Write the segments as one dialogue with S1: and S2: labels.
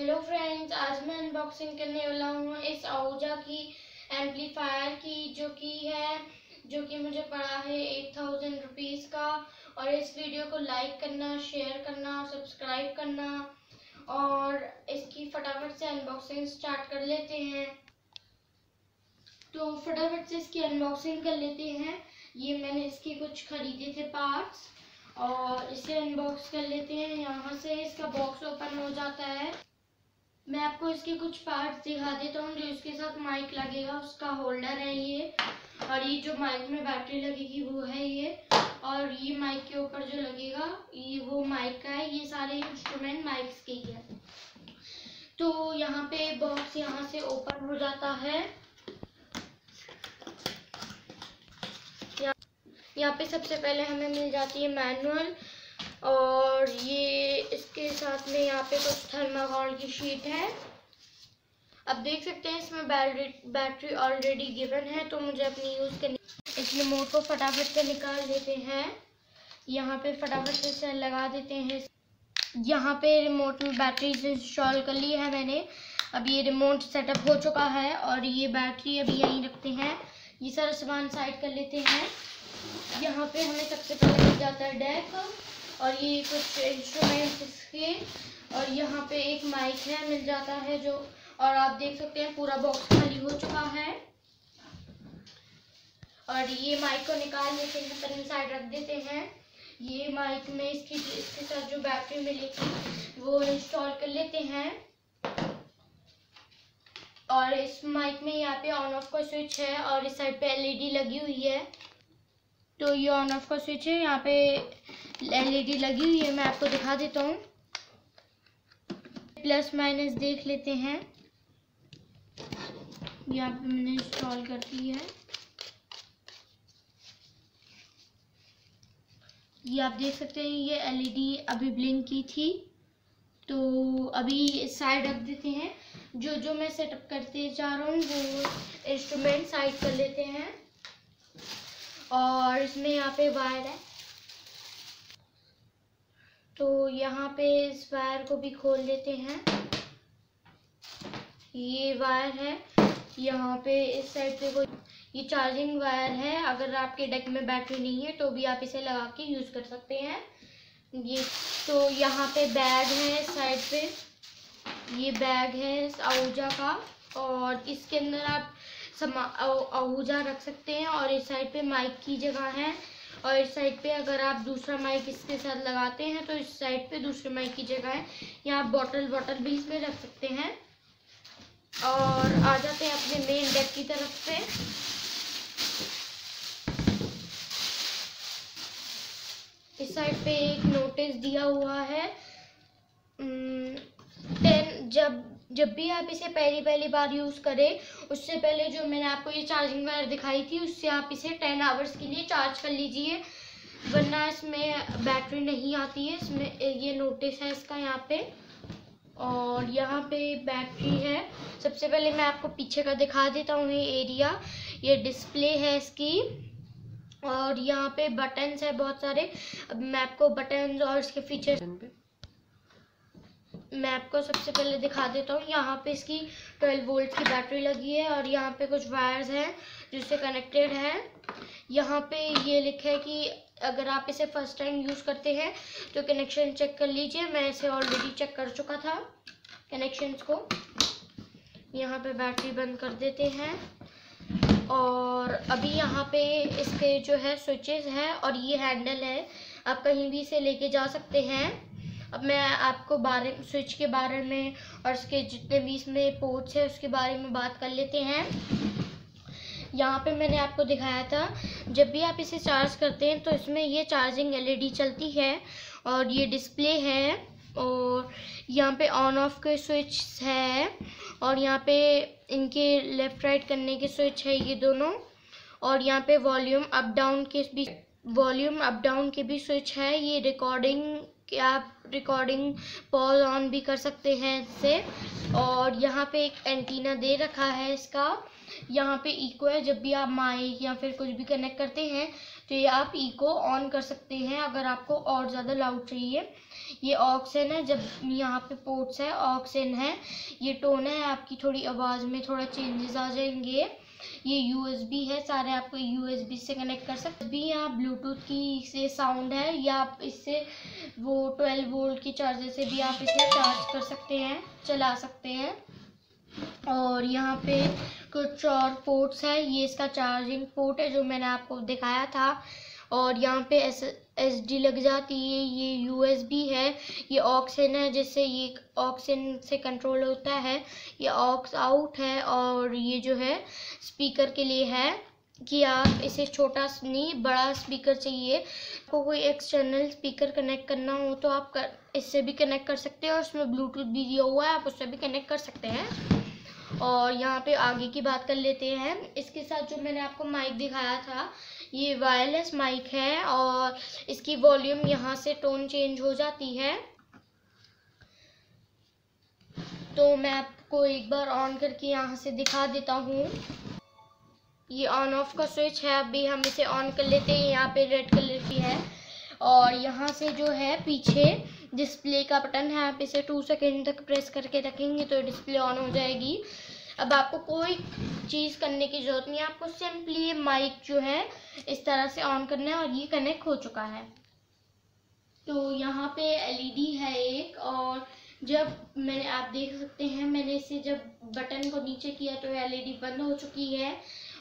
S1: Hello friends आज मैं unboxing करने वाला हूँ इस आहूजा की एम्पलीफायर की, जो कि है, जो कि मुझे पड़ा है एट थाउज़ेंड रुपीज़ का। और इस वीडियो को लाइक करना शेयर करना सब्सक्राइब करना। और इसकी फटाफट से अनबॉक्सिंग स्टार्ट कर लेते हैं। तो फटाफट से इसकी अनबॉक्सिंग कर लेते हैं। ये मैंने इसके कुछ ख़रीदे थे पार्ट्स और इसे अनबॉक्स कर लेते हैं। यहाँ से इसका बॉक्स ओपन हो जाता है। मैं आपको इसके कुछ पार्ट्स दिखा देता हूँ, जो इसके साथ माइक लगेगा, उसका होल्डर है ये। और ये जो माइक में बैटरी लगेगी, वो है ये। और ये माइक के ऊपर जो लगेगा, ये वो माइक का है। ये सारे इंस्ट्रूमेंट माइक्स के ही है। तो यहाँ पे बॉक्स यहाँ से ओपन हो जाता है। यहाँ पे सबसे पहले हमें मिल जाती है मैनुअल और ये इसके साथ में यहाँ पे कुछ थर्माकोल की शीट है। अब देख सकते हैं इसमें बैटरी ऑलरेडी गिवन है तो मुझे अपनी यूज़ करनी इस रिमोट को फटाफट से निकाल देते हैं। यहाँ पे फटाफट से सेल लगा देते हैं। यहाँ पे रिमोट में बैटरी इंस्टॉल कर ली है मैंने। अब ये रिमोट सेटअप हो चुका है और ये बैटरी अभी यहीं रखते हैं। ये सारा सामान साइड कर लेते हैं। यहाँ पे हमें सबसे पहले मिल जाता है डेक और ये कुछ इंस्ट्रूमेंट्स इसके। और यहाँ पे एक माइक है, मिल जाता है जो, और आप देख सकते हैं पूरा बॉक्स खाली हो चुका है। और ये माइक को निकाल लेते हैं पन्नी साइड रख देते हैं। ये माइक में इसकी, इसके साथ जो बैटरी मिलेगी, वो इंस्टॉल कर लेते हैं। और इस माइक में यहाँ पे ऑन ऑफ़ का स्विच है, और इस साइड पे एलईडी लगी हुई है। तो ये ऑन ऑफ़ का स्विच है, यहाँ पे एलईडी लगी हुई है, मैं आपको दिखा देता हूँ। प्लस माइनस देख लेते हैं। यहाँ पे मैंने इंस्टॉल कर दी है। ये आप देख सकते हैं, ये एलईडी अभी ब्लिंक की थी। तो अभी साइड रख देते हैं। जो जो मैं सेटअप करते जा रहा हूँ, वो इंस्ट्रूमेंट साइड कर लेते हैं। और इसमें यहाँ पे वायर है। तो यहाँ पे इस वायर को भी खोल लेते हैं। ये वायर है। यहाँ पे इस साइड पे कोई ये चार्जिंग वायर है। अगर आपके डेक में बैटरी नहीं है तो भी आप इसे लगा के यूज़ कर सकते हैं। ये तो यहाँ पे बैग है साइड पे। ये बैग है आहूजा का। और इसके अंदर आप आहूजा रख सकते हैं और इस साइड पे माइक की जगह है और इस साइड पे अगर आप दूसरा माइक इसके साथ लगाते हैं तो इस साइड पे दूसरे माइक की जगह है। यहाँ बॉटल बॉटल भी इसमें रख सकते हैं। और आ जाते हैं अपने मेन डेक की तरफ़ से। इस साइड पे एक नोटिस दिया हुआ है। टेन जब जब भी आप इसे पहली पहली बार यूज़ करें, उससे पहले जो मैंने आपको ये चार्जिंग वायर दिखाई थी, उससे आप इसे टेन आवर्स के लिए चार्ज कर लीजिए, वरना इसमें बैटरी नहीं आती है। इसमें ये नोटिस है इसका यहाँ पे। और यहाँ पे बैटरी है। सबसे पहले मैं आपको पीछे का दिखा देता हूँ ये एरिया ये डिस्प्ले है इसकी। और यहाँ पे बटन्स है बहुत सारे। अब मैं आपको बटन्स और इसके फीचर्स मैं आपको सबसे पहले दिखा देता हूँ, यहाँ पे इसकी 12 वोल्ट की बैटरी लगी है और यहाँ पे कुछ वायर्स हैं जिससे कनेक्टेड है। यहाँ पे ये लिखा है कि अगर आप इसे फ़र्स्ट टाइम यूज़ करते हैं तो कनेक्शन चेक कर लीजिए, मैं इसे ऑलरेडी चेक कर चुका था कनेक्शंस को। यहाँ पे बैटरी बंद कर देते हैं और अभी यहाँ पे इसके जो है स्विचेस हैं और ये हैंडल है। आप कहीं भी इसे लेके जा सकते हैं। अब मैं आपको बारे, स्विच के बारे में और इसके जितने भी इसमें पोर्ट्स है, उसके बारे में बात कर लेते हैं। यहाँ पे मैंने आपको दिखाया था, जब भी आप इसे चार्ज करते हैं तो इसमें ये चार्जिंग एलईडी चलती है और ये डिस्प्ले है और यहाँ पे ऑन ऑफ़ के स्विच है और यहाँ पे इनके लेफ़्ट राइट करने के स्विच है ये दोनों और यहाँ पे वॉल्यूम अप डाउन के भी वॉल्यूम अप डाउन के भी स्विच है। ये रिकॉर्डिंग कि आप रिकॉर्डिंग पॉज ऑन भी कर सकते हैं इससे। और यहाँ पे एक एंटीना दे रखा है इसका। यहाँ पे इको है, जब भी आप माइक या फिर कुछ भी कनेक्ट करते हैं तो ये आप ई को ऑन कर सकते हैं अगर आपको और ज़्यादा लाउड चाहिए। ये ऑक्सन है, जब यहाँ पे पोर्ट्स है ऑक्सन है। ये टोन है, आपकी थोड़ी आवाज़ में थोड़ा चेंजेस आ जाएँगे। ये यूएसबी है, सारे आपको यूएसबी से कनेक्ट कर सकते भी यहाँ ब्लूटूथ की से साउंड है, या आप इससे वो 12 वोल्ट की चार्जर से भी आप इसे चार्ज कर सकते हैं, चला सकते हैं। और यहाँ पे कुछ और पोर्ट्स है, ये इसका चार्जिंग पोर्ट है जो मैंने आपको दिखाया था। और यहाँ पे एस एस डी लग जाती है, ये यू एस बी है, ये ऑक्सन है, जिससे ये ऑक्सन से कंट्रोल होता है, ये ऑक्स आउट है और ये जो है स्पीकर के लिए है कि आप इसे छोटा नहीं, बड़ा स्पीकर चाहिए। आपको कोई एक्सटर्नल स्पीकर कनेक्ट करना हो तो आप कर, इससे भी कनेक्ट कर सकते हैं और उसमें ब्लूटूथ भी दिया हुआ है, आप उससे भी कनेक्ट कर सकते हैं। और यहाँ पे आगे की बात कर लेते हैं। इसके साथ जो मैंने आपको माइक दिखाया था ये वायरलेस माइक है और इसकी वॉल्यूम यहाँ से टोन चेंज हो जाती है। तो मैं आपको एक बार ऑन करके यहाँ से दिखा देता हूँ। ये ऑन ऑफ़ का स्विच है अभी हम इसे ऑन कर लेते हैं। यहाँ पे रेड कलर की है और यहाँ से जो है पीछे डिस्प्ले का बटन है, आप इसे टू सेकेंड तक प्रेस करके रखेंगे तो डिस्प्ले ऑन हो जाएगी। अब आपको कोई चीज़ करने की ज़रूरत नहीं है, आपको सिंपली ये माइक जो है, इस तरह से ऑन करना है और ये कनेक्ट हो चुका है। तो यहाँ पे एलईडी है एक और जब मैंने, आप देख सकते हैं, मैंने इसे जब बटन को नीचे किया तो एलईडी बंद हो चुकी है।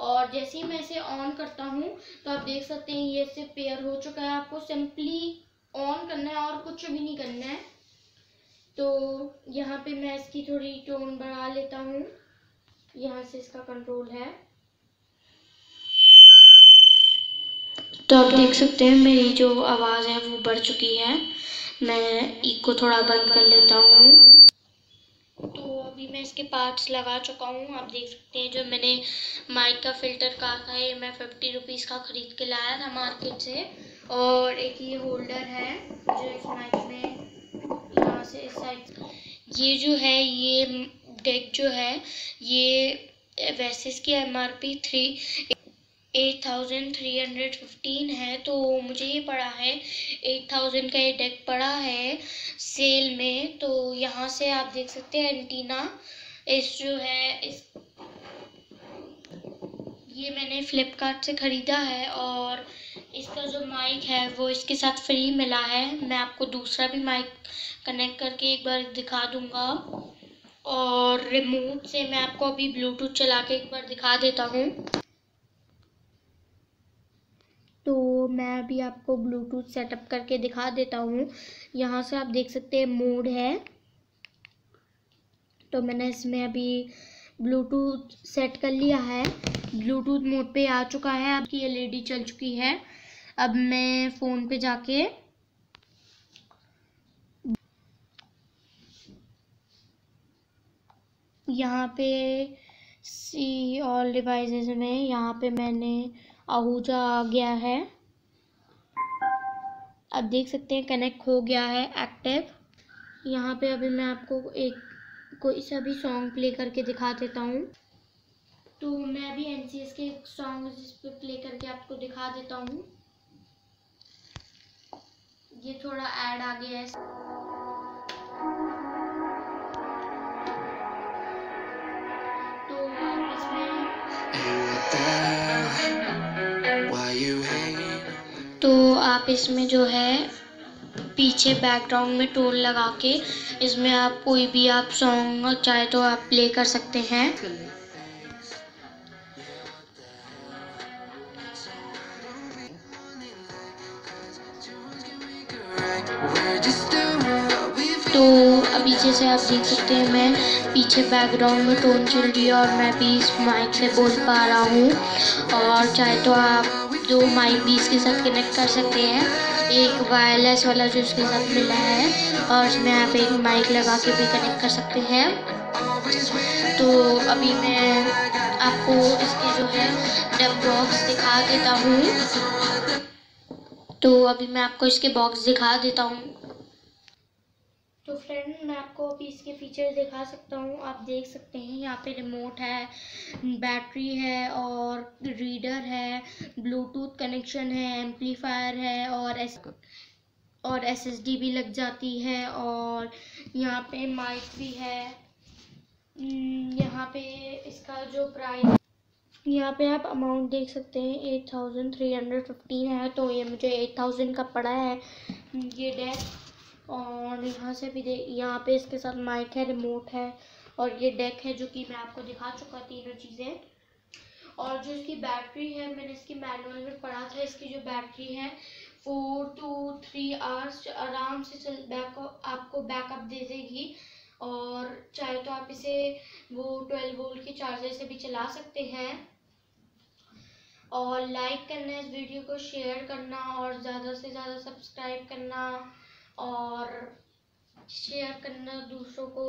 S1: और जैसे ही मैं इसे ऑन करता हूँ तो आप देख सकते हैं ये इससे पेयर हो चुका है। आपको सिंपली ऑन करना है और कुछ भी नहीं करना है। तो यहाँ पे मैं इसकी थोड़ी टोन बढ़ा लेता हूँ। यहाँ से इसका कंट्रोल है। तो आप देख सकते हैं मेरी जो आवाज़ है वो बढ़ चुकी है। मैं एक को थोड़ा बंद कर लेता हूँ। तो अभी मैं इसके पार्ट्स लगा चुका हूँ। आप देख सकते हैं जो मैंने माइक का फ़िल्टर कहा था ये मैं फिफ्टी रुपीज़ का ख़रीद के लाया था मार्केट से। और एक ये होल्डर है जो इस माइक में यहाँ से इस साइड ये जो है ये डेक जो है, ये वैसे इसकी M R P three eight thousand three hundred fifteen है तो मुझे ये पड़ा है एट थाउज़ेंड का ये डेक पड़ा है सेल में तो यहाँ से आप देख सकते हैं एंटीना, इस जो है, इस ये मैंने फ्लिपकार्ट से ख़रीदा है और इसका जो माइक है, वो इसके साथ फ्री मिला है। मैं आपको दूसरा भी माइक कनेक्ट करके एक बार दिखा दूँगा। और रिमोट से मैं आपको अभी ब्लूटूथ चला के एक बार दिखा देता हूँ। तो मैं अभी आपको ब्लूटूथ सेटअप करके दिखा देता हूँ। यहाँ से आप देख सकते हैं मोड है। तो मैंने इसमें अभी ब्लूटूथ सेट कर लिया है। ब्लूटूथ मोड पे आ चुका है। आपकी एलईडी चल चुकी है। अब मैं फ़ोन पे जाके यहाँ पे सी ऑल डिवाइसेस में यहाँ पे मैंने आहूजा आ गया है। आप देख सकते हैं कनेक्ट हो गया है एक्टिव यहाँ पे अभी मैं आपको एक कोई सा भी सॉन्ग प्ले करके दिखा देता हूँ। तो मैं अभी एन के सॉन्ग इस पर प्ले करके आपको दिखा देता हूँ। ये थोड़ा ऐड आ गया है। तो आप इसमें जो है, पीछे बैकग्राउंड में टोन लगा के इसमें आप कोई भी आप सॉन्ग चाहे तो आप प्ले कर सकते हैं। तो अभी जैसे आप देख सकते हैं, मैं पीछे बैकग्राउंड में टोन चल रही है और मैं भी इस माइक से बोल पा रहा हूँ। और चाहे तो आप दो माइक भी इसके साथ कनेक्ट कर सकते हैं। एक वायरलेस वाला जो इसके साथ मिला है और उसमें आप एक माइक लगा के भी कनेक्ट कर सकते हैं। तो अभी मैं आपको इसकी जो है डब बॉक्स दिखा देता हूँ। तो अभी मैं आपको इसके बॉक्स दिखा देता हूँ। तो फ्रेंड मैं आपको अभी इसके फीचर्स दिखा सकता हूँ। आप देख सकते हैं यहाँ पे रिमोट है बैटरी है और रीडर है ब्लूटूथ कनेक्शन है एम्पलीफायर है और एस और एसएसडी भी लग जाती है और यहाँ पे माइक भी है। हम्म, यहाँ पे इसका जो प्राइस यहाँ पे आप अमाउंट देख सकते हैं eight thousand three hundred fifteen है। तो ये मुझे एट थाउज़ेंड का पड़ा है। ये डेस्क और यहाँ से भी दे, यहाँ पे इसके साथ माइक है रिमोट है, और ये डेक है जो कि मैं आपको दिखा चुका तीनों चीज़ें। और जो इसकी बैटरी है, मैंने इसकी मैनुअल में पढ़ा था, इसकी जो बैटरी है फोर टू थ्री आवर्स आराम से चल बैक आपको बैकअप दे देगी। और चाहे तो आप इसे वो ट्वेल्व वोल्ट के चार्जर से भी चला सकते हैं। और लाइक करना, इस वीडियो को शेयर करना, और ज़्यादा से ज़्यादा सब्सक्राइब करना। और शेयर करना दूसरों को